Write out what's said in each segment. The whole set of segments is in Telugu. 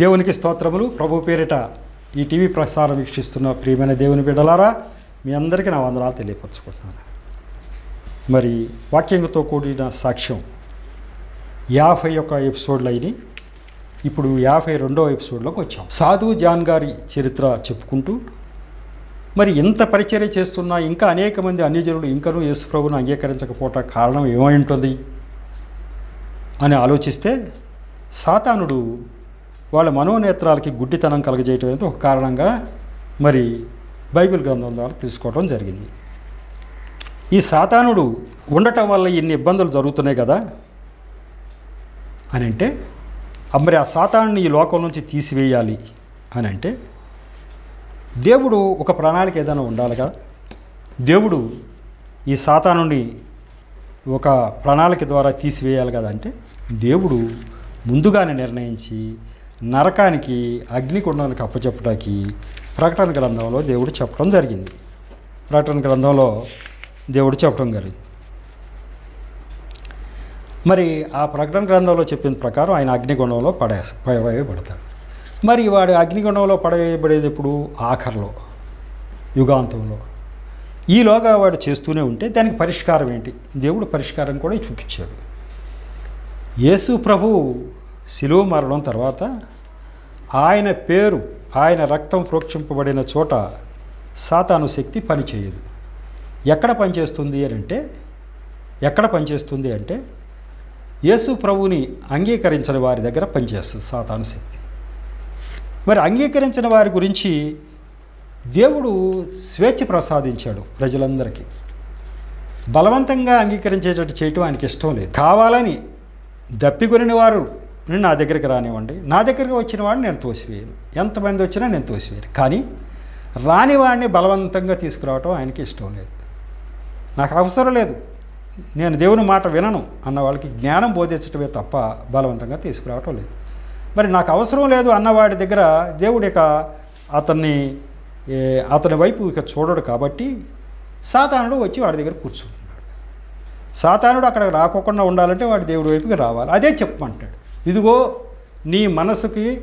దేవునికి స్తోత్రములు. ప్రభు పేరిట ఈ టీవీ ప్రసారం వీక్షిస్తున్న ప్రియమైన దేవుని బిడ్డలారా మీ అందరికీ నా వందనాలు తెలియపరచుకుంటున్నాను. మరి వాక్యంతో కూడిన సాక్ష్యం యాభై ఒక్క ఎపిసోడ్లు అయినాయి. ఇప్పుడు యాభై రెండో ఎపిసోడ్లోకి వచ్చాం. సాధు జాన్ గారి చరిత్ర చెప్పుకుంటూ మరి ఇంత పరిచర్య చేస్తున్నా ఇంకా అనేక మంది అన్యజనులు ఇంకనూ యేసుప్రభును అంగీకరించకపోవటం కారణం ఏమై ఉంటుంది అని ఆలోచిస్తే సాతానుడు వాళ్ళ మనోనేత్రాలకి గుడ్డితనం కలగజేయటం అనేది ఒక కారణంగా మరి బైబిల్ గ్రంథం ద్వారా తీసుకోవడం జరిగింది. ఈ సాతానుడు ఉండటం వల్ల ఇన్ని ఇబ్బందులు జరుగుతున్నాయి కదా? అని అంటే మరి ఆ సాతానుని ఈ లోకం నుంచి తీసివేయాలి అని అంటే దేవుడు ఒక ప్రణాళిక ఏదైనా ఉండాలి కదా? దేవుడు ఈ సాతానుని ఒక ప్రణాళిక ద్వారా తీసివేయాలి కదా? అంటే దేవుడు ముందుగానే నిర్ణయించి నరకానికి అగ్నికుండానికి అప్పచెప్పటానికి ప్రకటన గ్రంథంలో దేవుడు చెప్పడం జరిగింది. ప్రకటన గ్రంథంలో దేవుడు చెప్పడం జరిగింది. మరి ఆ ప్రకటన గ్రంథంలో చెప్పిన ప్రకారం ఆయన అగ్నిగుండంలో పడే పడేయబడతాడు మరి వాడు అగ్నిగుండంలో పడవేయబడేది ఎప్పుడు? ఆఖరిలో యుగాంతంలో. ఈలోగా వాడు చేస్తూనే ఉంటే దానికి పరిష్కారం ఏంటి? దేవుడు పరిష్కారం కూడా చూపించాడు. యేసు ప్రభు శిలువ మరణం తర్వాత ఆయన పేరు ఆయన రక్తం ప్రోక్షింపబడిన చోట సాతాను శక్తి పనిచేయదు. ఎక్కడ పనిచేస్తుంది అని అంటే ఎక్కడ పనిచేస్తుంది అంటే యేసు ప్రభుని అంగీకరించని వారి దగ్గర పనిచేస్తుంది సాతాను శక్తి. మరి అంగీకరించిన వారి గురించి దేవుడు స్వేచ్ఛ ప్రసాదించాడు ప్రజలందరికీ. బలవంతంగా అంగీకరించేటట్టు చేయటం ఆయనకి ఇష్టం లేదు. కావాలని దప్పికొనిన వారు నా దగ్గరికి రానివ్వండి. నా దగ్గరికి వచ్చిన వాడిని నేను తోసివేయను. ఎంతమంది వచ్చినా నేను తోసివేయను. కానీ రాని వాడిని బలవంతంగా తీసుకురావటం ఆయనకి ఇష్టం లేదు. నాకు అవసరం లేదు. నేను దేవుని మాట వినను అన్న వాళ్ళకి జ్ఞానం బోధించటమే తప్ప బలవంతంగా తీసుకురావటం లేదు. మరి నాకు అవసరం లేదు అన్నవాడి దగ్గర దేవుడు ఇక అతన్ని అతని వైపు ఇక చూడడు కాబట్టి సాతానుడు వచ్చి వాడి దగ్గర కూర్చుంటున్నాడు. సాతానుడు అక్కడ రాకోకుండా ఉండాలంటే వాడు దేవుడి వైపుకి రావాలి. అదే చెప్పమంటాడు. ఇదిగో నీ మనసుకి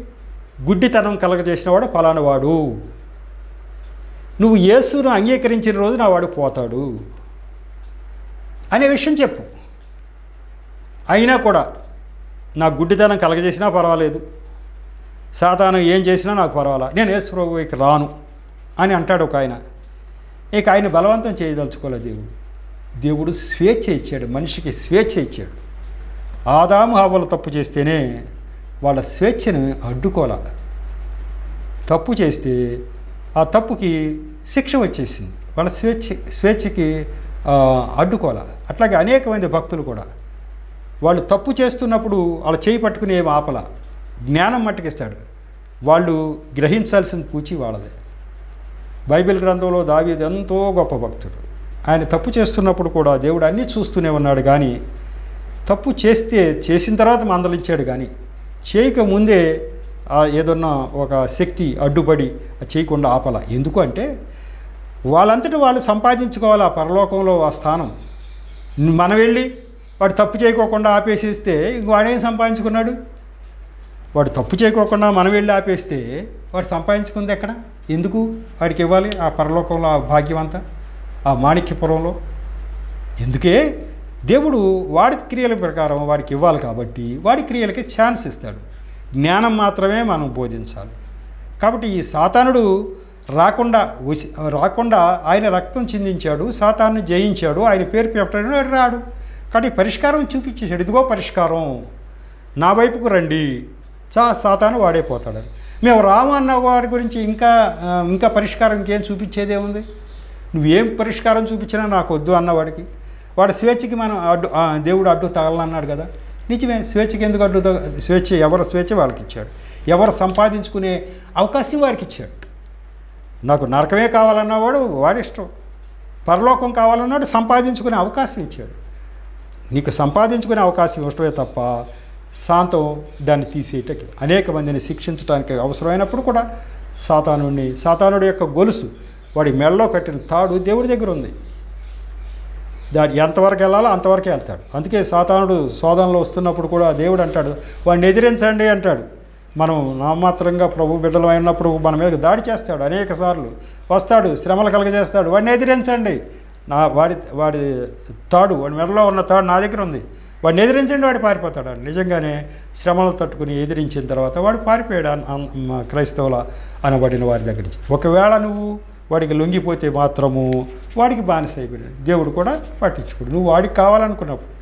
గుడ్డితనం కలగజేసిన వాడు ఫలానా వాడు. నువ్వు యేసును అంగీకరించిన రోజు నా వాడు పోతాడు. అనే విషయం చెప్పు. అయినా కూడా నా గుడ్డితనం కలగజేసినా పర్వాలేదు. సాతాను ఏం చేసినా నాకు పర్వాలా. నేను యేసు ప్రభుకి రాను అని అంటాడు ఒక ఆయన. ఇక ఆయన బలవంతం చేయదలుచుకోలేదు దేవుడు. దేవుడు స్వేచ్ఛ ఇచ్చాడు. మనిషికి స్వేచ్ఛ ఇచ్చాడు. ఆదాము హవ్వలు తప్పు చేస్తేనే వాళ్ళ స్వేచ్ఛను అడ్డుకోల తప్పు చేస్తే ఆ తప్పుకి శిక్ష వచ్చేసింది. వాళ్ళ స్వేచ్ఛ స్వేచ్ఛకి అడ్డుకోలే అడ్డుకోల అట్లాగే అనేక మంది భక్తులు కూడా వాళ్ళు తప్పు చేస్తున్నప్పుడు వాళ్ళ చేయి పట్టుకుని ఏం ఆపల. జ్ఞానం మట్టుకిస్తాడు. వాళ్ళు గ్రహించాల్సిన పూచి వాళ్ళదే. బైబిల్ గ్రంథంలో దావీది ఎంతో గొప్ప భక్తుడు. ఆయన తప్పు చేస్తున్నప్పుడు కూడా దేవుడు అన్నీ చూస్తూనే ఉన్నాడు. కానీ తప్పు చేస్తే చేసిన తర్వాత మందలించాడు కానీ చేయక ముందే ఏదన్నా ఒక శక్తి అడ్డుపడి చేయకుండా ఆపల. ఎందుకు అంటే వాళ్ళంతటి వాళ్ళు సంపాదించుకోవాలి ఆ పరలోకంలో ఆ స్థానం. మనం వెళ్ళి వాడు తప్పు చేయకోకుండా ఆపేసేస్తే ఇంక వాడేం సంపాదించుకున్నాడు? వాడు తప్పు చేయకోకుండా మనం వెళ్ళి ఆపేస్తే వాడు సంపాదించుకుంది ఎక్కడ? ఎందుకు? వాడికి ఇవ్వాలి ఆ పరలోకంలో ఆ భాగ్యం అంతా ఆ మాణిక్యపురంలో? ఎందుకే? దేవుడు వాడి క్రియల ప్రకారం వాడికి ఇవ్వాలి కాబట్టి వాడి క్రియలకి ఛాన్స్ ఇస్తాడు. జ్ఞానం మాత్రమే మనం బోధించాలి. కాబట్టి ఈ సాతానుడు రాకుండా వసి- రాకుండా ఆయన రక్తం చిందించాడు సాతాన్ని జయించాడు ఆయన పేరు పెట్టాడు వాడు రాడు కాబట్టి పరిష్కారం చూపించేశాడు. ఇదిగో పరిష్కారం. నా వైపుకు రండి. చా సాతాను వాడే పోతాడు. మేము రాము అన్న వాడి గురించి ఇంకా ఇంకా పరిష్కారం ఇంకేం చూపించేదే ఉంది నువ్వేం పరిష్కారం చూపించినా నాకు వద్దు అన్నవాడికి వాడి స్వేచ్ఛకి మనం అడ్డు దేవుడు అడ్డు తగలన్నాడు కదా. నిజమే స్వేచ్ఛకి ఎందుకు అడ్డు తగ స్వేచ్ఛ ఎవరు స్వేచ్ఛ వాళ్ళకి ఇచ్చాడు ఎవరు సంపాదించుకునే అవకాశం వారికి ఇచ్చాడు నాకు నరకమే కావాలన్నవాడు వాడి ఇష్టం. పరలోకం కావాలన్నాడు సంపాదించుకునే అవకాశం ఇచ్చాడు. నీకు సంపాదించుకునే అవకాశం ఇష్టమే తప్ప శాంతం దాన్ని తీసేయటకి అనేక మందిని శిక్షించడానికి అవసరమైనప్పుడు కూడా సాతానుడిని సాతానుడి యొక్క గొలుసు వాడి మెడలో కట్టిన తాడు దేవుడి దగ్గర ఉంది. దాని ఎంతవరకు వెళ్ళాలో అంతవరకే వెళ్తాడు. అందుకే సాతానుడు శోధనలో వస్తున్నప్పుడు కూడా దేవుడు అంటాడు వాడిని ఎదిరించండి అంటాడు. మనం నామాత్రంగా ప్రభు బిడ్డలు అయినప్పుడు మన మీద దాడి చేస్తాడు అనేక సార్లు. వస్తాడు శ్రమలు కలగజేస్తాడు వాడిని ఎదిరించండి. నా వాడి వాడి తాడు వాడి మెడలో ఉన్న తాడు నా దగ్గర ఉంది. వాడిని ఎదిరించండి వాడు పారిపోతాడు నిజంగానే శ్రమలు తట్టుకుని ఎదిరించిన తర్వాత వాడు పారిపోయాడు క్రైస్తవుల అనబడిన వారి దగ్గర నుంచి. ఒకవేళ నువ్వు వాడికి లొంగిపోతే మాత్రము వాడికి బానిస అయిపోయాడు. దేవుడు కూడా పట్టించుకోడు. నువ్వు వాడికి కావాలనుకున్నప్పుడు.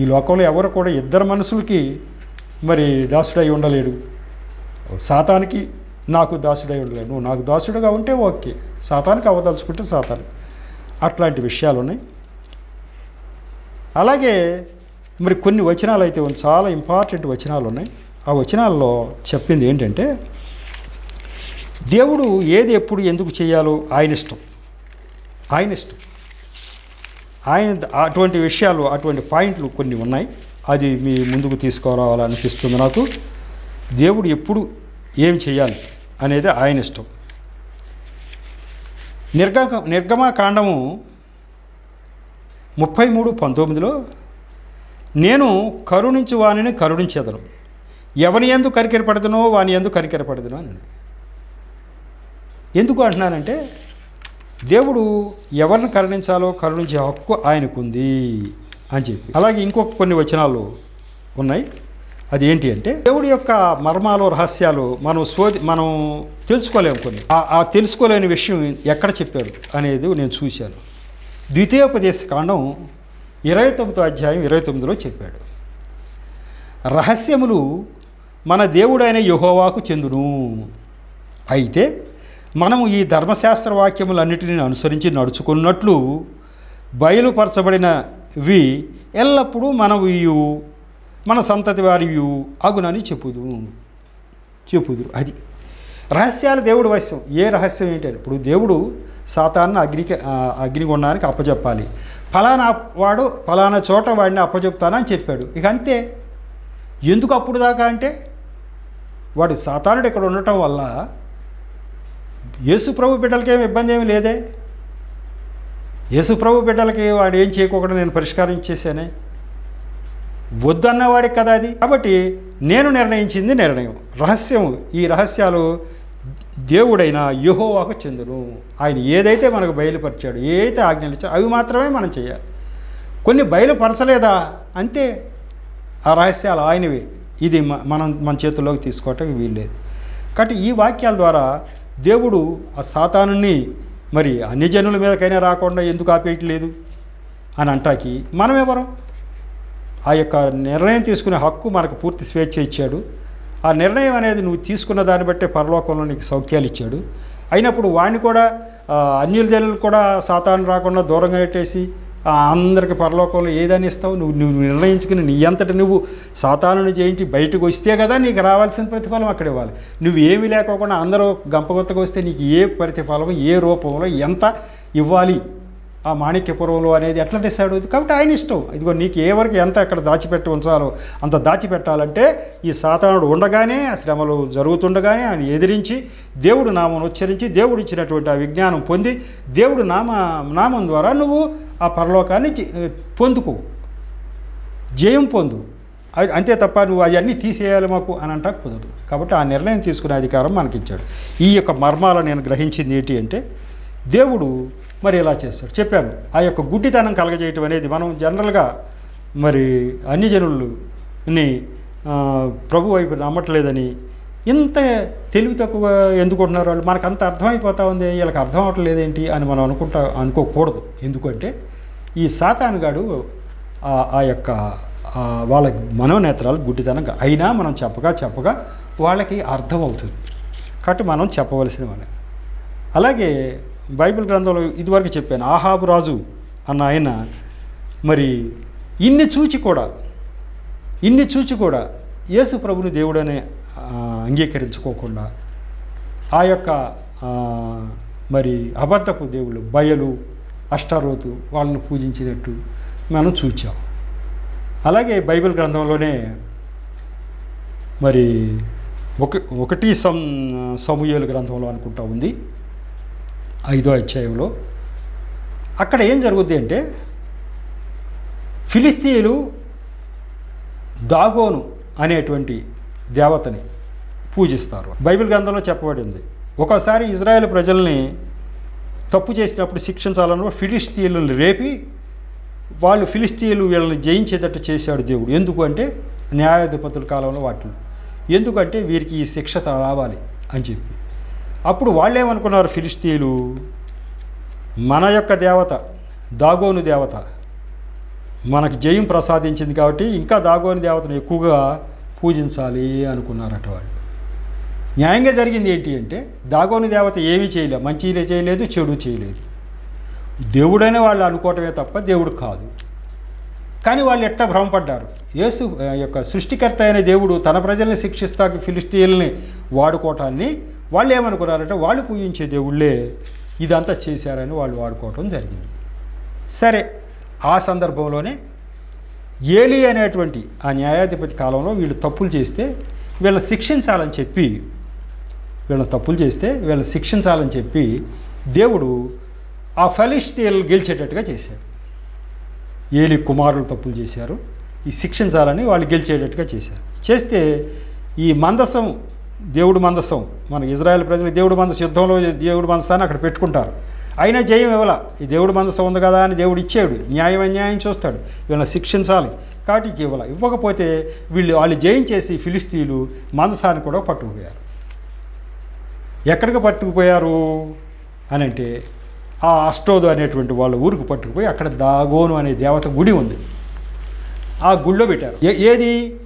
ఈ లోకంలో ఎవరు కూడా ఇద్దరు మనుషులకి మరి దాసుడై ఉండలేడు. సాతానికి నాకు దాసుడై ఉండలేడు. నువ్వు నాకు దాసుడుగా ఉంటే ఓకే. సాతానికి అవ్వదలుచుకుంటే సాతానికి. అట్లాంటి విషయాలు ఉన్నాయి. అలాగే మరి కొన్ని వచనాలు అయితే చాలా ఇంపార్టెంట్ వచనాలు ఉన్నాయి. ఆ వచనాల్లో చెప్పింది ఏంటంటే దేవుడు ఏది ఎప్పుడు ఎందుకు చేయాలో ఆయన ఇష్టం. ఆయన ఇష్టం. ఆయన అటువంటి విషయాలు అటువంటి పాయింట్లు కొన్ని ఉన్నాయి. అది మీ ముందుకు తీసుకురావాలనిపిస్తుంది నాకు. దేవుడు ఎప్పుడు ఏం చేయాలి అనేది ఆయన ఇష్టం. నిర్గమ నిర్గమాకాండము ముప్పై మూడు పంతొమ్మిదిలో నేను కరుణించు వానిని కరుణించేదను. ఎవని ఎందు కరికెరపడదునో వాని ఎందు కరికెరపడదునో అని ఎందుకు అంటున్నానంటే దేవుడు ఎవరిని కరుణించాలో కరుణించే హక్కు ఆయనకుంది అని చెప్పి. అలాగే ఇంకొక కొన్ని వచనాలు ఉన్నాయి. అది ఏంటి అంటే దేవుడి యొక్క మర్మాలు రహస్యాలు మనం శోధి మనం తెలుసుకోలేము కొన్ని. ఆ- తెలుసుకోలేని విషయం ఎక్కడ చెప్పాడు అనేది నేను చూశాను. ద్వితీయోపదేశ కాండం ఇరవై తొమ్మిదో అధ్యాయం ఇరవై తొమ్మిదిలో చెప్పాడు. రహస్యములు మన దేవుడైన యుహోవాకు చెందును. అయితే మనము ఈ ధర్మశాస్త్ర వాక్యములన్నిటిని అనుసరించి నడుచుకున్నట్లు బయలుపరచబడినవి ఎల్లప్పుడూ మనవియు మన సంతతి వారియు అగునని చెప్పుదు. చెప్పుదురు అది రహస్యాలు దేవుడు వశ్యం ఏ రహస్యం ఏంటంటే ఇప్పుడు దేవుడు సాతాన్ని అగ్నికి ఆ, అప్పచెప్పాలి ఫలానా వాడు ఫలానా చోట వాడిని అప్పచెప్తానని చెప్పాడు. ఇక అంతే. ఎందుకు అప్పుడు దాకా అంటే? వాడు సాతానుడు ఇక్కడ ఉండటం వల్ల యేసు ప్రభు బిడ్డలకి ఏమి ఇబ్బంది ఏమి లేదే. యేసు ప్రభు బిడ్డలకి వాడు ఏం చేయకోకుండా నేను పరిష్కారం ఇచ్చేసానే వద్దన్నవాడికి కదా అది. కాబట్టి నేను నిర్ణయించింది నిర్ణయం. రహస్యం ఈ రహస్యాలు దేవుడైన యుహోవాకు చెందును. ఆయన ఏదైతే మనకు బయలుపరిచాడు ఏదైతే ఆజ్ఞలు అవి మాత్రమే మనం చేయాలి. కొన్ని బయలుపరచలేదా? అంతే. ఆ రహస్యాలు ఆయనవి. ఇది మనం మన చేతుల్లోకి తీసుకోవటం వీల్లేదు. కాబట్టి ఈ వాక్యాల ద్వారా దేవుడు ఆ సాతానుని మరి అన్ని జనుల మీదకైనా రాకుండా ఎందుకు ఆపేయట్లేదు? అని అంటాకి మనం ఆ యొక్క నిర్ణయం తీసుకునే హక్కు మనకు పూర్తి స్వేచ్ఛ ఇచ్చాడు. ఆ నిర్ణయం అనేది నువ్వు తీసుకున్న దాన్ని బట్టే పరలోకంలో నీకు సౌఖ్యాలు ఇచ్చాడు. అయినప్పుడు వాడిని కూడా అన్యుల జనులు కూడా సాతాను రాకుండా దూరంగా పెట్టేసి అందరికి పరలోకంలో ఏదని ఇస్తావు? నువ్వు నువ్వు నిర్ణయించుకుని నీ అంతటి నువ్వు సాతానుని జయించి బయటకు వస్తే కదా నీకు రావాల్సిన ప్రతిఫలం అక్కడ ఇవ్వాలి. నువ్వు ఏమీ లేకోకుండా అందరూ గంపగొత్తకు వస్తే నీకు ఏ ప్రతిఫలం ఏ రూపంలో ఎంత ఇవ్వాలి? ఆ మాణిక్యపురంలో అనేది ఎట్లా డిసైడ్ అవుతుంది? కాబట్టి ఆయన ఇష్టం. ఇదిగో నీకు ఏ వరకు ఎంత అక్కడ దాచిపెట్టి ఉంచాలో అంత దాచిపెట్టాలంటే ఈ సాతానుడు ఉండగానే ఆ శ్రమలు జరుగుతుండగానే ఆయన ఎదిరించి దేవుడు నామం ఉచ్చరించి దేవుడు ఇచ్చినటువంటి ఆ విజ్ఞానం పొంది దేవుడు నామ నామం ద్వారా నువ్వు ఆ పరలోకాన్ని పొందుకు పొందుకో. జయం పొందు. అది అంతే తప్ప నువ్వు అవన్నీ తీసేయాలి మాకు అని అంటా కుదరదు. కాబట్టి ఆ నిర్ణయం తీసుకునే అధికారం మనకిచ్చాడు. ఈ యొక్క మర్మాలను నేను గ్రహించింది ఏంటి అంటే దేవుడు మరి ఇలా చేస్తాడు. చెప్పాను ఆ యొక్క గుడ్డితనం కలగజేయటం అనేది మనం జనరల్గా మరి అన్ని జనులని ప్రభు వైపు నమ్మట్లేదని ఇంత తెలివి తక్కువ ఎందుకుంటున్నారు వాళ్ళు? మనకు అంత అర్థమైపోతా ఉంది వీళ్ళకి అర్థం అవ్వట్లేదేంటి అని మనం అనుకుంటా అనుకోకూడదు. ఎందుకంటే ఈ సాతానుగాడు ఆ- ఆ యొక్క వాళ్ళ మనోనేత్రాలు గుడ్డితనంగా అయినా మనం చెప్పగా చెప్పగా వాళ్ళకి అర్థం అవుతుంది. కాబట్టి మనం చెప్పవలసిన వాళ్ళే అలాగే బైబిల్ గ్రంథంలో ఇదివరకు చెప్పాను ఆహాబు రాజు అన్న ఆయన మరి ఇన్ని చూచి కూడా ఇన్ని చూచి కూడా యేసు ప్రభుని దేవుడనే అంగీకరించుకోకుండా ఆ యొక్క మరి అబద్ధపు దేవుళ్ళు బయలు అష్టారోతు వాళ్ళని పూజించినట్టు మనం చూచాం. అలాగే బైబిల్ గ్రంథంలోనే మరి ఒక ఒకటి సం సమూహలు గ్రంథంలో అనుకుంటా ఉంది. ఐదో అధ్యాయంలో అక్కడ ఏం జరుగుద్ది అంటే ఫిలిస్తీయులు దాగోను అనేటువంటి దేవతని పూజిస్తారు. బైబిల్ గ్రంథంలో చెప్పబడింది. ఒకసారి ఇజ్రాయెల్ ప్రజల్ని తప్పు చేసినప్పుడు శిక్షించాలని ఫిలిస్తీన్లను రేపి వాళ్ళు ఫిలిస్తీన్లు వీళ్ళని జయించేటట్టు చేశాడు దేవుడు. ఎందుకు అంటే న్యాయాధిపతుల కాలంలో వాటిని. ఎందుకంటే వీరికి ఈ శిక్ష రావాలి అని చెప్పి. అప్పుడు వాళ్ళేమనుకున్నారు ఫిలిస్తీలు మన యొక్క దేవత దాగోను దేవత మనకు జయం ప్రసాదించింది కాబట్టి ఇంకా దాగోని దేవతను ఎక్కువగా పూజించాలి అనుకున్నారట వాళ్ళు. న్యాయంగా జరిగింది ఏంటి అంటే దాగోని దేవత ఏమీ చేయలేదు మంచి చేయలేదు చెడు చేయలేదు. దేవుడనే వాళ్ళు అనుకోవటమే తప్ప దేవుడు కాదు. కానీ వాళ్ళు ఎట్టా భ్రమపడ్డారు? యేసు ఆ, యొక్క సృష్టికర్త అయిన దేవుడు తన ప్రజల్ని శిక్షిస్తాకి ఫిలిస్టీల్ని వాడుకోవటాన్ని వాళ్ళు ఏమనుకున్నారంటే వాళ్ళు పూజించే దేవుళ్ళే ఇదంతా చేశారని వాళ్ళు వాడుకోవటం జరిగింది. సరే ఆ సందర్భంలోనే ఏలి అనేటువంటి ఆ న్యాయాధిపతి కాలంలో వీళ్ళు తప్పులు చేస్తే వీళ్ళని శిక్షించాలని చెప్పి వీళ్ళ తప్పులు చేస్తే వీళ్ళని శిక్షించాలని చెప్పి దేవుడు ఆ ఫలిస్తీన్లు గెలిచేటట్టుగా చేశాడు. ఏలి కుమారులు తప్పులు చేశారు ఈ శిక్షించాలని వాళ్ళు గెలిచేటట్టుగా చేశారు. చేస్తే ఈ మందసం దేవుడు మందసం. మన ఇజ్రాయెల్ ప్రజలు దేవుడు మందసం యుద్ధంలో దేవుడు మందసాన్ని అక్కడ పెట్టుకుంటారు. అయినా జయం ఇవ్వాల. ఈ దేవుడు మందసం ఉంది కదా అని దేవుడు ఇచ్చాడు. న్యాయం అన్యాయం చూస్తాడు. వీళ్ళని శిక్షించాలి. కాబట్టి ఇవ్వాల. ఇవ్వకపోతే వీళ్ళు వాళ్ళు జయించేసి ఫిలిస్తీన్లు మందసాన్ని కూడా పట్టుకుపోయారు. ఎక్కడికి పట్టుకుపోయారు అని అంటే ఆ అష్టోదు అనేటువంటి వాళ్ళ ఊరికి పట్టుకుపోయి అక్కడ దాగోను అనే దేవత గుడి ఉంది. ఆ గుళ్ళో పెట్టారు. ఏ- ఏది?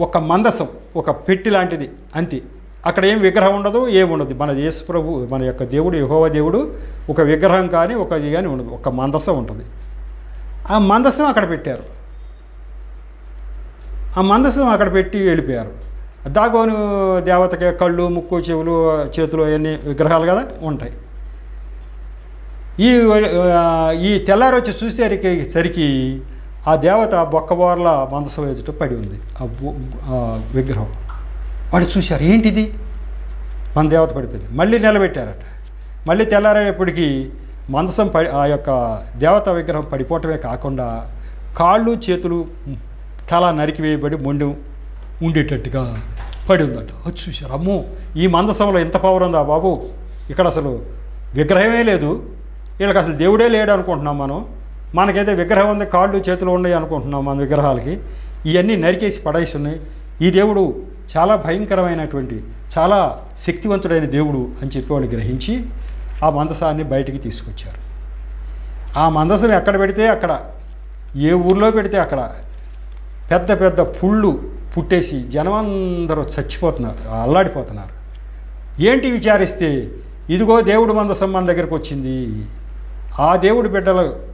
ఒక మందసం ఒక పెట్టి లాంటిది అంతే. అక్కడ ఏం విగ్రహం ఉండదు ఏముండదు మన యేసు ప్రభు మన యొక్క దేవుడు యహోవ దేవుడు ఒక విగ్రహం కానీ ఒక ఇది కానీ ఉండదు. ఒక మందసం ఉంటుంది. ఆ మందసం అక్కడ పెట్టారు. ఆ మందసం అక్కడ పెట్టి వెళ్ళిపోయారు. దాగోను దేవతకి కళ్ళు ముక్కు చెవులు చేతులు అవన్నీ విగ్రహాలు కదా ఉంటాయి. ఈ ఈ తెల్లారి వచ్చి చూసేసరికి సరికి ఆ దేవత బొక్కబోర్ల మందసం వేసుట పడి ఉంది. ఆ విగ్రహం. వాడు చూశారు ఏంటిది? మన దేవత పడిపోయింది. మళ్ళీ నిలబెట్టారట. మళ్ళీ తెల్లారేపటికి మందసం పడి ఆ యొక్క దేవత విగ్రహం పడిపోవటమే కాకుండా కాళ్ళు చేతులు తల నరికివేయబడి మొండి ఉండేటట్టుగా పడి ఉందట. వచ్చి చూశారు అమ్మో! ఈ మందసంలో ఎంత పవర్ ఉందా బాబు? ఇక్కడ అసలు విగ్రహమే లేదు. వీళ్ళకి అసలు దేవుడే లేడు అనుకుంటున్నాం మనం. మనకైతే విగ్రహం ఉంది కాళ్ళు చేతులు ఉన్నాయి అనుకుంటున్నాం మన విగ్రహాలకి. ఇవన్నీ నరికేసి పడేసి ఉన్నాయి ఈ దేవుడు చాలా భయంకరమైనటువంటి చాలా శక్తివంతుడైన దేవుడు అని చెప్పి వాళ్ళు గ్రహించి ఆ మందసాన్ని బయటికి తీసుకొచ్చారు. ఆ మందసం ఎక్కడ పెడితే అక్కడ ఏ ఊర్లో పెడితే అక్కడ పెద్ద పెద్ద పుళ్ళు పుట్టేసి జనం అందరూ చచ్చిపోతున్నారు అల్లాడిపోతున్నారు. ఏంటి విచారిస్తే ఇదిగో దేవుడు మందసం మన దగ్గరకు వచ్చింది. ఆ దేవుడి బిడ్డలు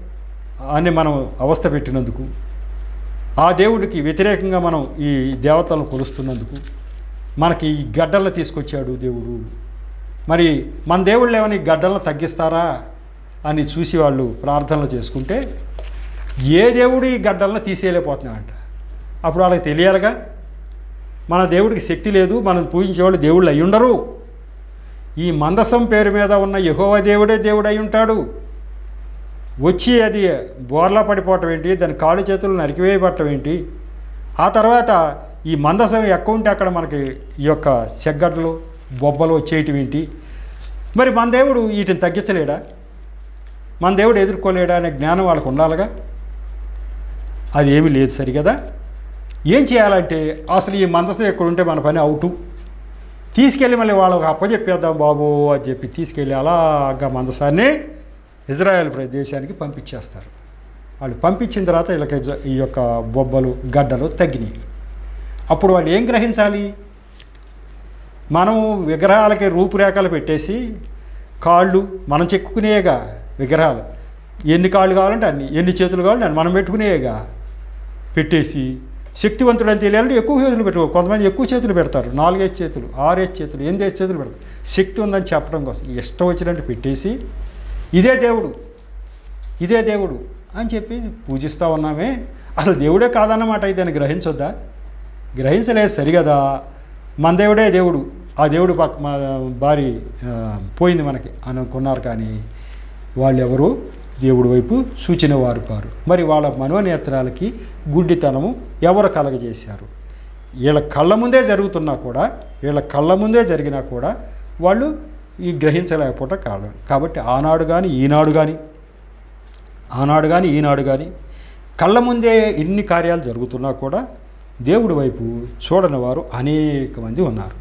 అని మనం అవస్థ పెట్టినందుకు ఆ దేవుడికి వ్యతిరేకంగా మనం ఈ దేవతలను కొలుస్తున్నందుకు మనకి ఈ గడ్డలను తీసుకొచ్చాడు దేవుడు. మరి మన దేవుళ్ళు ఏమైనా ఈ గడ్డలను తగ్గిస్తారా అని చూసి వాళ్ళు ప్రార్థనలు చేసుకుంటే ఏ దేవుడు ఈ గడ్డలను తీసేయలేకపోతున్నాడంట. అప్పుడు వాళ్ళకి తెలియాలిగా మన దేవుడికి శక్తి లేదు మనం పూజించేవాళ్ళు దేవుళ్ళు అయి ఉండరు ఈ మందసం పేరు మీద ఉన్న యహోవ దేవుడే దేవుడు అయి ఉంటాడు వచ్చి అది బోర్లా పడిపోవటం ఏంటి? దాని కాళ్ళు చేతులు నరికివేయబట్టం ఏంటి? ఆ తర్వాత ఈ మందసం ఎక్కువ ఉంటే అక్కడ మనకి ఈ యొక్క సెగ్గడ్లు బొబ్బలు వచ్చేయటం ఏంటి? మరి మన దేవుడు వీటిని తగ్గించలేడా? మన దేవుడు ఎదుర్కోలేడా అనే జ్ఞానం వాళ్ళకు ఉండాలిగా? అది ఏమీ లేదు సరిగదా? ఏం చేయాలంటే అసలు ఈ మందసం ఎక్కడ ఉంటే మన పని అవుటు. తీసుకెళ్ళి మళ్ళీ వాళ్ళకి అప్పచెప్పేద్దాం బాబు అని చెప్పి తీసుకెళ్ళి అలాగా మందసాన్ని ఇజ్రాయెల్ ప్రదేశానికి పంపించేస్తారు. వాళ్ళు పంపించిన తర్వాత వీళ్ళకి ఈ యొక్క బొబ్బలు గడ్డలు తగ్గినాయి. అప్పుడు వాళ్ళు ఏం గ్రహించాలి? మనము విగ్రహాలకి రూపురేఖలు పెట్టేసి కాళ్ళు మనం చెక్కుకునేగా విగ్రహాలు. ఎన్ని కాళ్ళు కావాలంటే అన్ని ఎన్ని చేతులు కావాలంటే మనం పెట్టుకునేగా పెట్టేసి శక్తివంతుడు అని తెలియాలంటే ఎక్కువ చేతులు పెట్టుకో కొంతమంది ఎక్కువ చేతులు పెడతారు. నాలుగేసి చేతులు ఆరేసి చేతులు ఎనిమిది చేతులు పెడతారు. శక్తి ఉందని చెప్పడం కోసం ఇష్టం వచ్చినట్టు పెట్టేసి ఇదే దేవుడు. ఇదే దేవుడు అని చెప్పి పూజిస్తూ ఉన్నామే. అసలు దేవుడే కాదన్నమాట ఇదని గ్రహించొద్దా? గ్రహించలేదు సరిగదా? మన దేవుడే దేవుడు. ఆ దేవుడు పక్క మా భారీ పోయింది మనకి. అనుకున్నారు కానీ వాళ్ళు ఎవరు దేవుడి వైపు సూచిన వారు కారు. మరి వాళ్ళ మనోనేత్రాలకి గుడ్డితనము ఎవరు కలగజేశారు? వీళ్ళ కళ్ళ ముందే జరుగుతున్నా కూడా వీళ్ళ కళ్ళ ముందే జరిగినా కూడా వాళ్ళు ఈ గ్రహించలేకపోవటం కారణం. కాబట్టి ఆనాడు కానీ ఈనాడు కానీ ఆనాడు కానీ ఈనాడు కానీ కళ్ళ ముందే ఎన్ని కార్యాలు జరుగుతున్నా కూడా దేవుడి వైపు చూడని వారు అనేక మంది ఉన్నారు.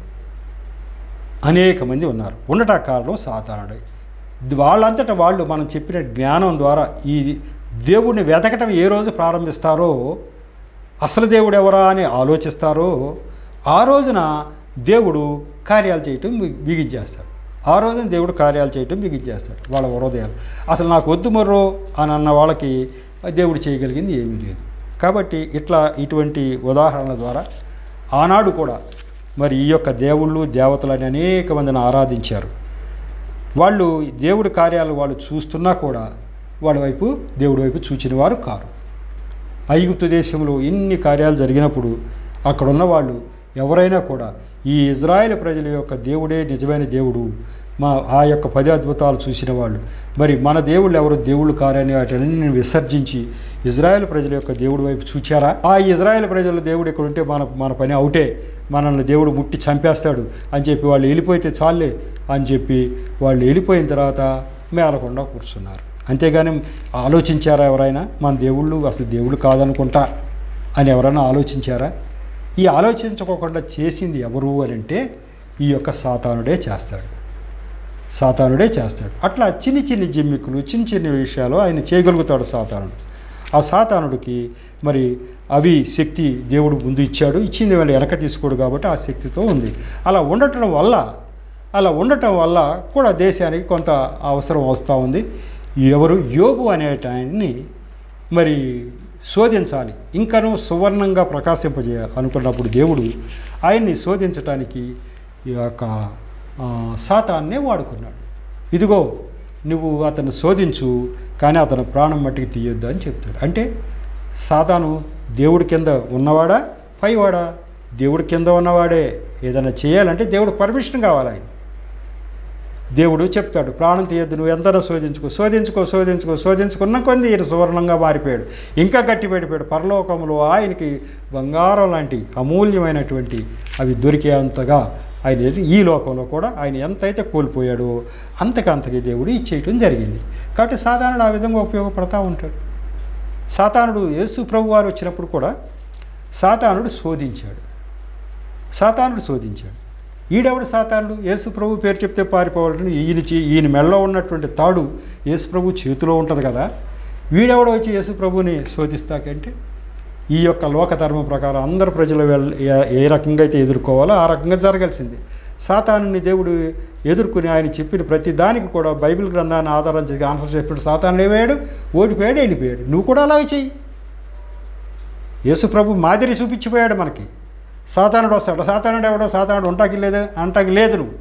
అనేక మంది ఉన్నారు. ఉండటా కారణం సాధారణ. వాళ్ళంతటా వాళ్ళు మనం చెప్పిన జ్ఞానం ద్వారా ఈ దేవుడిని వెతకటం ఏ రోజు ప్రారంభిస్తారో అసలు దేవుడు ఎవరా అని ఆలోచిస్తారో ఆ రోజున దేవుడు కార్యాలు చేయటం బి- బిగించేస్తాడు ఆ రోజున దేవుడు కార్యాలు చేయటం బిగించేస్తాడు వాళ్ళ హృదయాలు. అసలు నాకు వద్దు మర్రో అని అన్న వాళ్ళకి దేవుడు చేయగలిగింది ఏమీ లేదు. కాబట్టి ఇట్లా ఇటువంటి ఉదాహరణల ద్వారా ఆనాడు కూడా మరి ఈ యొక్క దేవుళ్ళు దేవతలని అనేక మందిని ఆరాధించారు. వాళ్ళు దేవుడి కార్యాలు వాళ్ళు చూస్తున్నా కూడా వాళ్ళ వైపు దేవుడి వైపు చూచిన వారు కారు. ఐగుప్తు దేశంలో ఎన్ని కార్యాలు జరిగినప్పుడు అక్కడున్న వాళ్ళు ఎవరైనా కూడా ఈ ఇజ్రాయెల్ ప్రజల యొక్క దేవుడే నిజమైన దేవుడు. మా ఆ యొక్క పది అద్భుతాలు చూసిన వాళ్ళు. మరి మన దేవుళ్ళు ఎవరు? దేవుళ్ళు కారని వాటిని విసర్జించి ఇజ్రాయెల్ ప్రజల యొక్క దేవుడి వైపు చూచారా? ఆ ఇజ్రాయెల్ ప్రజల దేవుడు ఇక్కడ ఉంటే మన మన పని అవుటే. మనల్ని దేవుడు ముట్టి చంపేస్తాడు అని చెప్పి వాళ్ళు వెళ్ళిపోతే చాలే అని చెప్పి వాళ్ళు వెళ్ళిపోయిన తర్వాత మేలకుండా కూర్చున్నారు. అంతేగాని ఆలోచించారా ఎవరైనా? మన దేవుళ్ళు అసలు దేవుళ్ళు కాదనుకుంటా అని ఎవరైనా ఆలోచించారా? ఈ ఆలోచించుకోకుండా చేసింది ఎవరు అని అంటే ఈ యొక్క సాతానుడే చేస్తాడు. సాతానుడే చేస్తాడు. అట్లా చిన్ని చిన్ని జిమ్మిక్కులు చిన్న చిన్న విషయాలు ఆయన చేయగలుగుతాడు సాతానుడు. ఆ సాతానుడికి మరి అవి శక్తి దేవుడు ముందు ఇచ్చాడు. ఇచ్చింది వాళ్ళు వెనక తీసుకోడు కాబట్టి ఆ శక్తితో ఉంది. అలా ఉండటం వల్ల అలా ఉండటం వల్ల కూడా దేశానికి కొంత అవసరం వస్తూ ఉంది. ఎవరు? యోగు అనేటాన్ని మరి శోధించాలి. ఇంకనూ సువర్ణంగా ప్రకాశింపజేయాలి అనుకున్నప్పుడు దేవుడు ఆయన్ని శోధించటానికి ఈ యొక్క సాతాన్నే వాడుకున్నాడు. ఇదిగో నువ్వు అతను శోధించు కానీ అతను ప్రాణం మట్టికి తీయొద్దు అని చెప్తాడు. అంటే సాతాను దేవుడి కింద ఉన్నవాడా? పైవాడా? దేవుడి కింద ఉన్నవాడే. ఏదైనా చేయాలంటే దేవుడు పర్మిషన్ కావాలి ఆయన దేవుడు చెప్తాడు ప్రాణం తీయద్దు నువ్వు ఎంతనో శోధించుకో శోధించుకో శోధించుకో శోధించుకున్న కొంది ఈయన సువర్ణంగా మారిపోయాడు. ఇంకా గట్టి పడిపోయాడు. పరలోకంలో ఆయనకి బంగారం లాంటి అమూల్యమైనటువంటి అవి దొరికేంతగా ఆయన ఈ లోకంలో కూడా ఆయన ఎంతైతే కోల్పోయాడో అంతకంతకి దేవుడు ఇచ్చేయటం జరిగింది. కాబట్టి సాధారణ ఆ విధంగా ఉపయోగపడతా ఉంటాడు. సాతానుడు యేసు ప్రభు వారు వచ్చినప్పుడు కూడా సాతానుడు శోధించాడు. సాతానుడు శోధించాడు. ఈడెవడు సాతానుడు? యేసు ప్రభు పేరు చెప్తే పారిపోవాలని ఈయన చే- ఈయన మెడలో ఉన్నటువంటి తాడు యేసు ప్రభు చేతిలో ఉంటుంది కదా. వీడెవడో వచ్చి యేసు ప్రభుని శోధిస్తాకంటే ఈ యొక్క లోకధర్మం ప్రకారం అందరు ప్రజలు ఏ- ఏ రకంగా అయితే ఎదుర్కోవాలో ఆ రకంగా జరగాల్సింది. సాతానుని దేవుడు ఎదుర్కొని ఆయన చెప్పిన ప్రతి దానికి కూడా బైబిల్ గ్రంథాన్ని ఆధారం చేసి ఆన్సర్ చెప్పాడు సాతానుడు ఏమయ్యాడు? ఓడిపోయాడు వెళ్ళిపోయాడు నువ్వు కూడా అలాగే చెయ్యి. యేసు ప్రభు మాదిరి చూపించిపోయాడు మనకి. సాతానుడు వస్తాడు. సాతానుడు ఎవడో? సాతానుడు ఉంటాకి లేదు అంటాకి లేదు నువ్వు.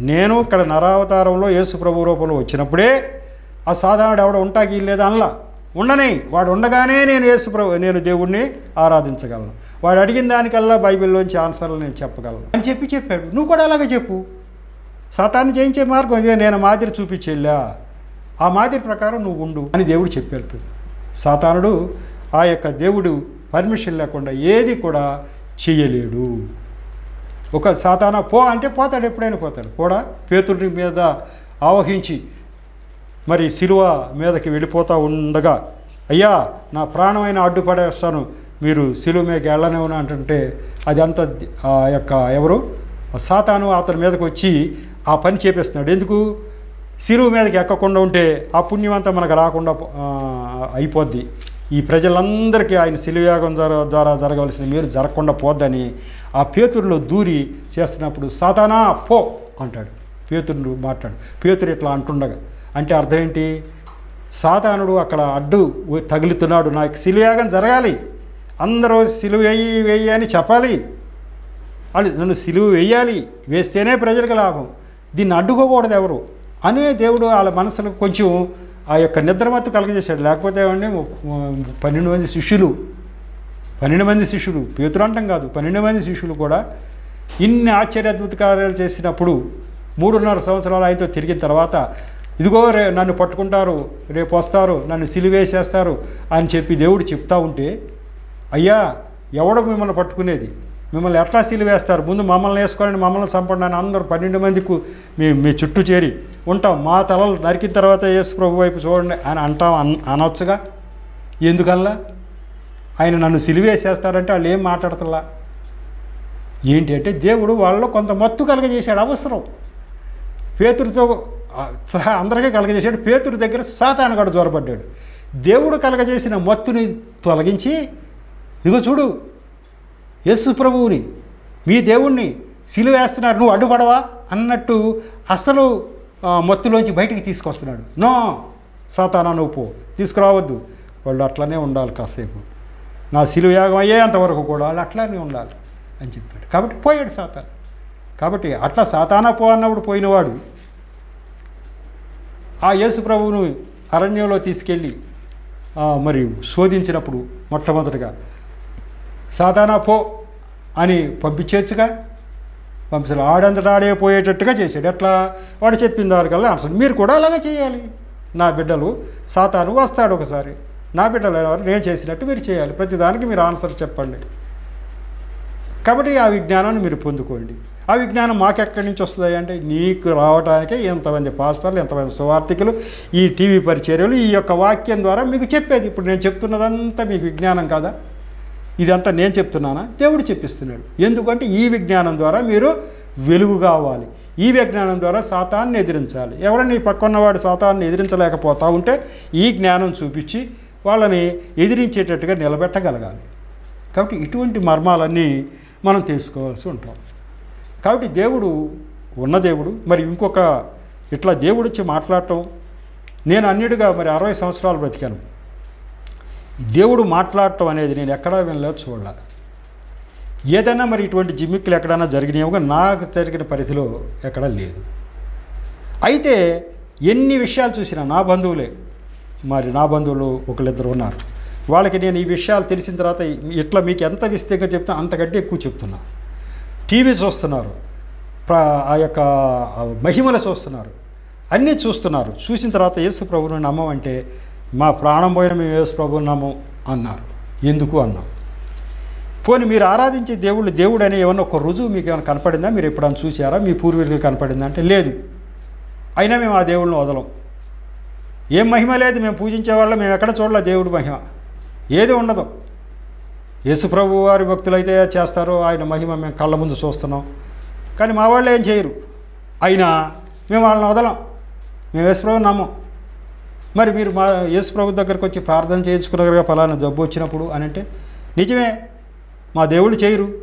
నేను ఇక్కడ నరావతారంలో యేసు ప్రభు రూపంలో వచ్చినప్పుడే ఆ సాధారణుడు ఎవడో ఉంటాకి లేదు అనలా. ఉండని వాడు ఉండగానే నేను యేసు ప్రభు నేను దేవుణ్ణి ఆరాధించగలను. వాడు అడిగిన దానికల్లా బైబిల్లోంచి ఆన్సర్లు నేను చెప్పగలను. అని చెప్పి చెప్పాడు. నువ్వు కూడా అలాగే చెప్పు. సాతాన్ని జయించే మార్గం ఇదే. నేను మాదిరి చూపించెళ్ళా ఆ మాదిరి ప్రకారం నువ్వు ఉండు అని దేవుడు చెప్పి వెళ్తుంది. సాతానుడు ఆ యొక్క దేవుడు పర్మిషన్ లేకుండా ఏది కూడా చేయలేడు. ఒక సాతాన పో అంటే పోతాడు ఎప్పుడైనా పోతాడు. కూడా పేతుడి మీద ఆవహించి మరి శిలువ మీదకి వెళ్ళిపోతూ ఉండగా అయ్యా నా ప్రాణమైన అడ్డుపడేస్తాను. మీరు శిలువ మీదకి వెళ్ళనివ్వను అంటుంటే అది అంత ఆ యొక్క ఎవరు? సాతాను అతని మీదకి వచ్చి ఆ పని చేపిస్తున్నాడు. ఎందుకు? శిలువ మీదకి ఎక్కకుండా ఉంటే ఆ పుణ్యం అంతా మనకు రాకుండా అయిపోద్ది. ఈ ప్రజలందరికీ ఆయన శిలుయాగం జర ద్వారా జరగవలసిన మీరు జరగకుండా పోద్దని ఆ పేతురులో దూరి చేస్తున్నప్పుడు సాతానా పో అంటాడు. పేతురుడు మాట్లాడు. పేతురు ఇట్లా అంటుండగా అంటే అర్థం ఏంటి? సాతానుడు అక్కడ అడ్డు తగులుతున్నాడు. నాకు శిలుయాగం జరగాలి. అందరూ సిలువ వేయి వేయి అని చెప్పాలి. వాళ్ళు నన్ను సిలువ వేయాలి. వేస్తేనే ప్రజలకు లాభం. దీన్ని అడ్డుకోకూడదు ఎవరు? అనే దేవుడు వాళ్ళ మనసులకు కొంచెం ఆ యొక్క నిద్ర మత్తు కలగజేశాడు. లేకపోతే ఏమంటే పన్నెండు మంది శిష్యులు పన్నెండు మంది శిష్యులు పేతులు అంటాం కాదు పన్నెండు మంది శిష్యులు కూడా ఇన్ని ఆశ్చర్య అద్భుత కార్యాలు చేసినప్పుడు మూడున్నర సంవత్సరాలు ఆయనతో తిరిగిన తర్వాత ఇదిగో రే నన్ను పట్టుకుంటారు రేపు వస్తారు నన్ను సిలివేసేస్తారు అని చెప్పి దేవుడు చెప్తా ఉంటే అయ్యా ఎవడో మిమ్మల్ని పట్టుకునేది? మిమ్మల్ని ఎట్లా సిలివేస్తారు? ముందు మమ్మల్ని వేసుకోవాలని మమ్మల్ని చంపండి అని అందరూ పన్నెండు మందికి మీ మీ చుట్టూ చేరి ఉంటాం. మా తలలు నరికిన తర్వాత యేసు ప్రభు వైపు చూడండి అని అంటాం అన్ అనొచ్చుగా. ఎందుకల్లా ఆయన నన్ను సిలివేసేస్తారంటే వాళ్ళు ఏం మాట్లాడతలా? ఏంటి అంటే దేవుడు వాళ్ళలో కొంత మత్తు కలగజేశాడు అవసరం. పేతుడితో సహా అందరికీ కలగజేశాడు. పేతుడి దగ్గర సాతాను కూడా జ్వరపడ్డాడు దేవుడు కలగజేసిన మత్తుని తొలగించి ఇదిగో చూడు యేసు ప్రభువుని మీ దేవుణ్ణి సిలువేస్తున్నారు నువ్వు అడ్డుపడవా అన్నట్టు అసలు మత్తులోంచి బయటికి తీసుకొస్తున్నాడు. నో సాతానా నువ్వు పో. తీసుకురావద్దు. వాళ్ళు అట్లనే ఉండాలి కాసేపు. నా సిలువ యాగం అయ్యేంతవరకు కూడా వాళ్ళు అట్లానే ఉండాలి అని చెప్పాడు. కాబట్టి పోయాడు సాతాన్. కాబట్టి అట్లా సాతానా పో అన్నప్పుడు పోయినవాడు ఆ యేసు ప్రభువును అరణ్యంలో తీసుకెళ్ళి మరి శోధించినప్పుడు మొట్టమొదటిగా సాతానా పో అని పంపించేచ్చుగా పంపించాలి ఆడంతటా ఆడే పోయేటట్టుగా చేశాడు. ఎట్లా? వాడు చెప్పిన దానికల్లా ఆన్సర్ మీరు కూడా అలాగే చేయాలి. నా బిడ్డలు సాతాను వస్తాడు ఒకసారి. నా బిడ్డలు ఎవరు నేను చేసినట్టు మీరు చేయాలి. ప్రతిదానికి మీరు ఆన్సర్ చెప్పండి. కాబట్టి ఆ విజ్ఞానాన్ని మీరు పొందుకోండి. ఆ విజ్ఞానం మాకెక్కడి నుంచి వస్తుంది అంటే నీకు రావడానికే ఎంతమంది పాస్టర్లు ఎంతమంది సువార్థికులు ఈ టీవీ పరిచర్యలు ఈ యొక్క వాక్యం ద్వారా మీకు చెప్పేది. ఇప్పుడు నేను చెప్తున్నదంతా మీకు విజ్ఞానం కాదా? ఇదంతా నేను చెప్తున్నానా? దేవుడు చెప్పిస్తున్నాడు. ఎందుకంటే ఈ విజ్ఞానం ద్వారా మీరు వెలుగు కావాలి. ఈ విజ్ఞానం ద్వారా సాతాన్ని ఎదిరించాలి. ఎవరైనా ఈ పక్కన్నవాడు సాతాన్ని ఎదిరించలేకపోతా ఉంటే ఈ జ్ఞానం చూపించి వాళ్ళని ఎదిరించేటట్టుగా నిలబెట్టగలగాలి. కాబట్టి ఇటువంటి మర్మాలన్నీ మనం తెలుసుకోవాల్సి ఉంటాం. కాబట్టి దేవుడు ఉన్న దేవుడు మరి ఇంకొక ఇట్లా దేవుడు వచ్చి మాట్లాడటం నేను అన్నిటిగా మరి అరవై సంవత్సరాలు బ్రతికాను. దేవుడు మాట్లాడటం అనేది నేను ఎక్కడా వినలేదు చూడలే. ఏదైనా మరి ఇటువంటి జిమ్మిక్కులు ఎక్కడైనా జరిగినాయేమో నాకు జరిగిన పరిధిలో ఎక్కడా లేదు. అయితే ఎన్ని విషయాలు చూసినా నా బంధువులే మరి నా బంధువులు ఒకళ్ళిద్దరు ఉన్నారు. వాళ్ళకి నేను ఈ విషయాలు తెలిసిన తర్వాత ఇట్లా మీకు ఎంత విస్తీగా చెప్తున్నా అంతకంటే ఎక్కువ చెప్తున్నా. టీవీ చూస్తున్నారు ఆ యొక్క మహిమలు చూస్తున్నారు అన్నీ చూస్తున్నారు. చూసిన తర్వాత యేసు ప్రభువుని నమ్మమంటే మా ప్రాణం పోయిన మేము యేసు ప్రభు ఉన్నాము అన్నారు. ఎందుకు అన్నాం పోనీ మీరు ఆరాధించే దేవుళ్ళు దేవుడు అనే ఏమన్నా ఒక రుజువు మీకు ఏమైనా కనపడిందా? మీరు ఎప్పుడైనా చూసారా మీ పూర్వీకులు కనపడిందా అంటే లేదు. అయినా మేము ఆ దేవుళ్ళని వదలం. ఏం మహిమ లేదు మేము పూజించే వాళ్ళం మేము ఎక్కడ చూడలే దేవుడి మహిమ. ఏది ఉండదు. యేసుప్రభు వారి భక్తులైతే చేస్తారో ఆయన మహిమ మేము కళ్ళ ముందు చూస్తున్నాం. కానీ మా వాళ్ళు ఏం చేయరు. అయినా మేము వాళ్ళని వదలం. మేము యేసుప్రభు నమ్మం. మరి మీరు మా యేసుప్రభు దగ్గరకు వచ్చి ప్రార్థన చేయించుకున్నారుగా ఫలానా జబ్బు వచ్చినప్పుడు అని అంటే నిజమే మా దేవుడు చేయరు.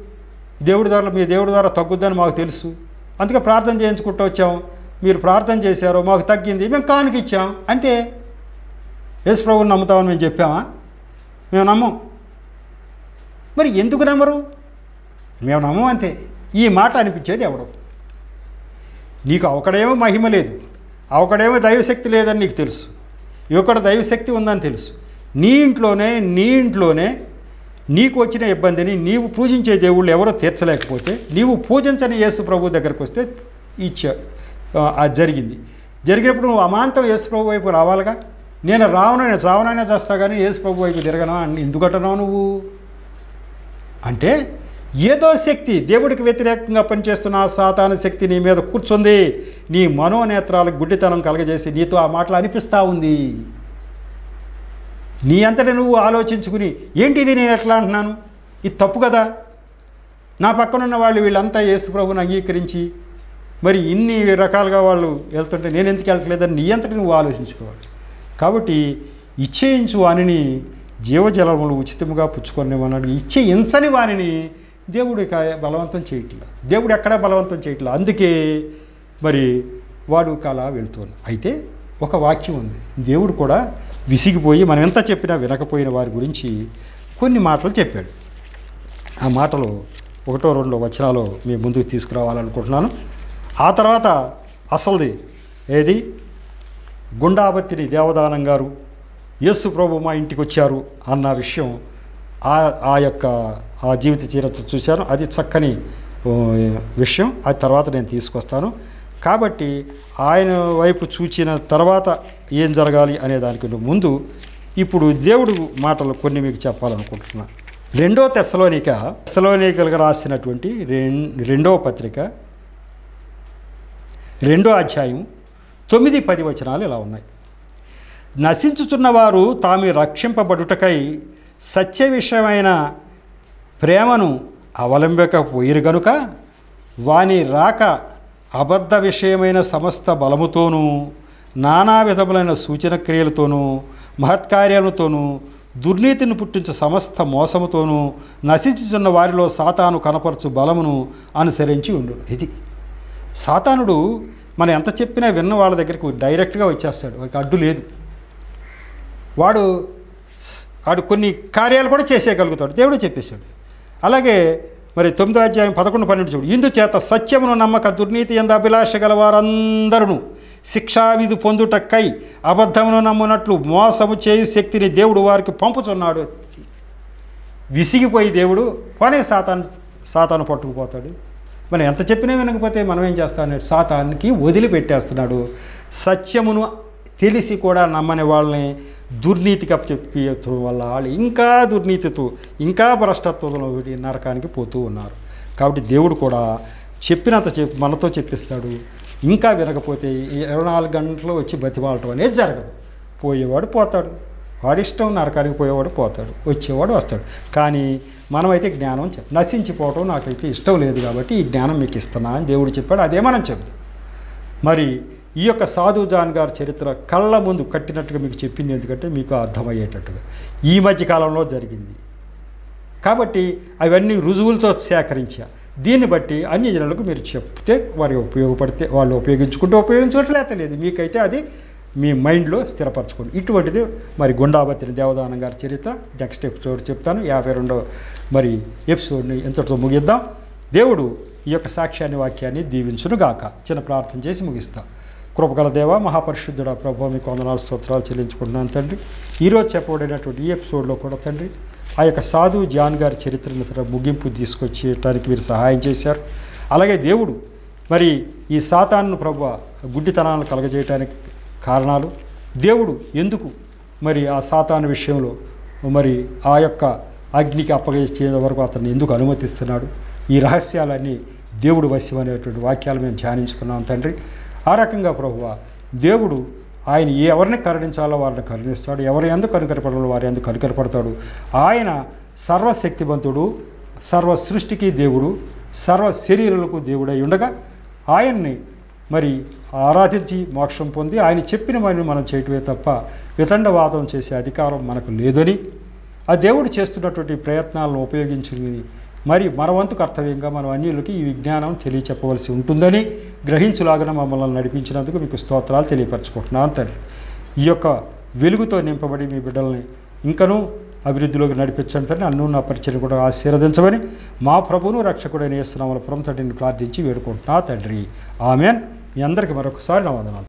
దేవుడి ద్వారా మీ దేవుడి ద్వారా తగ్గుద్దని మాకు తెలుసు. అందుకే ప్రార్థన చేయించుకుంటూ వచ్చాం. మీరు ప్రార్థన చేశారు మాకు తగ్గింది మేము కానుకిచ్చాం అంతే. యేసు ప్రభుని నమ్ముతామని మేము చెప్పామా? మేము నమ్మం. మరి ఎందుకు నమ్మరు? మేము నమ్మం అంతే. ఈ మాట అనిపించేది ఎవడు? నీకు అవకడేమో మహిమ లేదు. అవకడేమో దైవశక్తి లేదని నీకు తెలుసు. ఇక్కడ దైవశక్తి ఉందని తెలుసు. నీ ఇంట్లోనే నీ ఇంట్లోనే నీకు వచ్చిన ఇబ్బందిని నీవు పూజించే దేవుళ్ళు ఎవరో తీర్చలేకపోతే నీవు పూజించని యేసు ప్రభు దగ్గరకు వస్తే ఇచ్చా అది జరిగింది. జరిగినప్పుడు నువ్వు అమాంతం యేసు ప్రభు వైపు రావాలిగా? నేను రావనైనా చావనైనా చేస్తా కానీ యేసు ప్రభు వైపు తిరగనా? ఎందుకంటున్నావు నువ్వు? అంటే ఏదో శక్తి దేవుడికి వ్యతిరేకంగా పనిచేస్తున్న సాతాన శక్తి నీ మీద కూర్చుంది. నీ మనోనేత్రాలకు గుడ్డితనం కలగజేసి నీతో ఆ మాటలు అనిపిస్తూ ఉంది. నీ అంతటి నువ్వు ఆలోచించుకుని ఏంటి ఇది? నేను ఎట్లా అంటున్నాను? ఇది తప్పు కదా? నా పక్కనున్న వాళ్ళు వీళ్ళంతా యేసు ప్రభుని అంగీకరించి మరి ఇన్ని రకాలుగా వాళ్ళు వెళ్తుంటే నేను ఎందుకు వెళ్ళట్లేదని నీ అంతటి నువ్వు ఆలోచించుకోవాలి. కాబట్టి ఇచ్చేయించు వానిని జీవజలములు ఉచితముగా పుచ్చుకొనిమన్నాడు ఇచ్చేయించని వానిని దేవుడు ఇక బలవంతం చేయట్లా. దేవుడు ఎక్కడా బలవంతం చేయట్లా. అందుకే మరి వాడు అలా వెళుతున్నాడు అయితే ఒక వాక్యం ఉంది. దేవుడు కూడా విసిగిపోయి మనం ఎంత చెప్పినా వినకపోయిన వారి గురించి కొన్ని మాటలు చెప్పాడు. ఆ మాటలు ఒకటో రెండో వచనాలు మీ ముందుకు తీసుకురావాలనుకుంటున్నాను. ఆ తర్వాత అసలుది ఏది? గుండాబత్తిని దేవదానం గారు యేసు ప్రభు మా ఇంటికి వచ్చారు అన్న విషయం ఆ ఆ యొక్క ఆ జీవిత చరిత్ర చూశాను. అది చక్కని విషయం. అది తర్వాత నేను తీసుకొస్తాను. కాబట్టి ఆయన వైపు చూచిన తర్వాత ఏం జరగాలి అనే దానికి ముందు ఇప్పుడు దేవుడు మాటలు కొన్ని మీకు చెప్పాలనుకుంటున్నా. రెండో తెశలోనిక తెసలోనికలుగా రాసినటువంటి రెండో పత్రిక రెండో అధ్యాయం తొమ్మిది పది వచనాలు ఇలా ఉన్నాయి. నశించుతున్న వారు తాము రక్షింపబడుటకై సత్య విషయమైన ప్రేమను అవలంబకపోయిరు గనుక వాని రాక అబద్ధ విషయమైన సమస్త బలముతోనూ నానా విధములైన సూచన క్రియలతోనూ మహత్కార్యాలతోనూ దుర్నీతిని పుట్టించు సమస్త మోసముతోనూ నశించుచున్న వారిలో సాతాను కనపరచు బలమును అనుసరించి ఉండు. ఇది సాతానుడు మనం ఎంత చెప్పినా విన్న వాళ్ళ దగ్గరికి డైరెక్ట్గా వచ్చేస్తాడు. వాడికి అడ్డు లేదు. వాడు వాడు కొన్ని కార్యాలు కూడా చేసేయగలుగుతాడు. దేవుడు చెప్పేశాడు. అలాగే మరి తొమ్మిదో అధ్యాయం పదకొండు పన్నెండు చూడు. ఇందుచేత సత్యమును నమ్మక దుర్నీతి ఎందు అభిలాష గల వారందరూ శిక్షావిధి పొందుటక్కై అబద్ధమును నమ్మునట్లు మోసము చేయు శక్తిని దేవుడు వారికి పంపుచున్నాడు. విసిగిపోయి దేవుడు పనే సాతాను సాతాను పట్టుకుపోతాడు మనం ఎంత చెప్పినా వినకపోతే మనం ఏం చేస్తాం సాతానికి వదిలిపెట్టేస్తున్నాడు. సత్యమును తెలిసి కూడా నమ్మని వాళ్ళని దుర్నీతికి చెప్పడం వల్ల వాళ్ళు. ఇంకా దుర్నీతితో ఇంకా భ్రష్టత్వంలో నరకానికి పోతూ ఉన్నారు. కాబట్టి దేవుడు కూడా చెప్పినంత చెప్ మనతో చెప్పిస్తాడు. ఇంకా వినకపోతే ఇరవై నాలుగు గంటలు వచ్చి బతిమాలటం అనేది జరగదు. పోయేవాడు పోతాడు. వాడిష్టం నరకానికి పోయేవాడు పోతాడు. వచ్చేవాడు వస్తాడు. కానీ మనమైతే జ్ఞానం చెప్ నశించిపోవటం నాకైతే ఇష్టం లేదు కాబట్టి ఈ జ్ఞానం మీకు ఇస్తున్నా అని దేవుడు చెప్పాడు. అదే మనం చెప్తాం మరి ఈ యొక్క సాధు జాన్ గారి చరిత్ర కళ్ళ ముందు కట్టినట్టుగా మీకు చెప్పింది ఎందుకంటే మీకు అర్థమయ్యేటట్టుగా. ఈ మధ్య కాలంలో జరిగింది. కాబట్టి అవన్నీ రుజువులతో సేకరించా. దీన్ని బట్టి అన్ని జనులకు మీరు చెప్తే వారి ఉపయోగపడితే వాళ్ళు ఉపయోగించుకుంటూ ఉపయోగించుకోవట్లేదు లేదు మీకైతే అది మీ మైండ్లో స్థిరపరచుకోండి. ఇటువంటిది మరి గుండాబత్రి దేవదానం గారి చరిత్ర. నెక్స్ట్ ఎపిసోడ్ చెప్తాను. యాభై రెండో మరి ఎపిసోడ్ని ఎంతటితో ముగిద్దాం. దేవుడు ఈ యొక్క సాక్ష్యాన్ని వాక్యాన్ని దీవించునుగాక. చిన్న ప్రార్థన చేసి ముగిస్తాం. కృపగల దేవ మహాపరిశుద్ధుడ ప్రభు మీకు వందనాలు స్తోత్రాలు చెల్లించుకుంటున్నాను తండ్రి. ఈరోజు చెప్పబడినటువంటి ఈ ఎపిసోడ్లో కూడా తండ్రి ఆ యొక్క సాధు జాన్ గారి చరిత్రను ముగింపు తీసుకొచ్చేయటానికి మీరు సహాయం చేశారు. అలాగే దేవుడు మరి ఈ సాతాన్ను ప్రభు గుడ్డితనాలను కలగజేయటానికి కారణాలు దేవుడు ఎందుకు మరి ఆ సాతాను విషయంలో మరి ఆ యొక్క అగ్నికి అప్పగించే వరకు అతన్ని ఎందుకు అనుమతిస్తున్నాడు? ఈ రహస్యాలన్నీ దేవుడు వశ్యం అనేటువంటి వాక్యాలు మేము ధ్యానించుకున్నాం తండ్రి. ఆ రకంగా ప్రభువ దేవుడు ఆయన ఎవరిని కరుణించాలో వారిని కరుణిస్తాడు. ఎవరు ఎందుకు కనుకరపడాలో వారి ఎందుకు కనుకరపడతాడు. ఆయన సర్వశక్తివంతుడు సర్వ సృష్టికి దేవుడు సర్వ శరీరులకు దేవుడై ఉండగా ఆయన్ని మరి ఆరాధించి మోక్షం పొంది ఆయన చెప్పిన వారిని మనం చేయటమే తప్ప వితండవాదం చేసే అధికారం మనకు లేదని ఆ దేవుడు చేస్తున్నటువంటి ప్రయత్నాలను ఉపయోగించుకుని మరి మన వంతు కర్తవ్యంగా మనం అన్యులకి ఈ విజ్ఞానం తెలియచెప్పవలసి ఉంటుందని గ్రహించులాగా మమ్మల్ని నడిపించినందుకు మీకు స్తోత్రాలు తెలియపరచుకుంటున్నాను తండ్రి. ఈ యొక్క వెలుగుతో నింపబడి మీ బిడ్డల్ని ఇంకనూ అభివృద్ధిలోకి నడిపించండి తండ్రి. అన్ను నా పరిచయం కూడా ఆశీర్వదించమని మా ప్రభువును రక్షకుడైన యేసునామల పురం తండ్రిని ప్రార్థించి వేడుకుంటున్నా తండ్రి. ఆమెన్. మీ అందరికీ మరొకసారి నా వందనాలు.